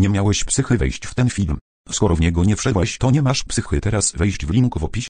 Nie miałeś psychy wejść w ten film. Skoro w niego nie wszedłeś to nie masz psychy teraz wejść w link w opisie.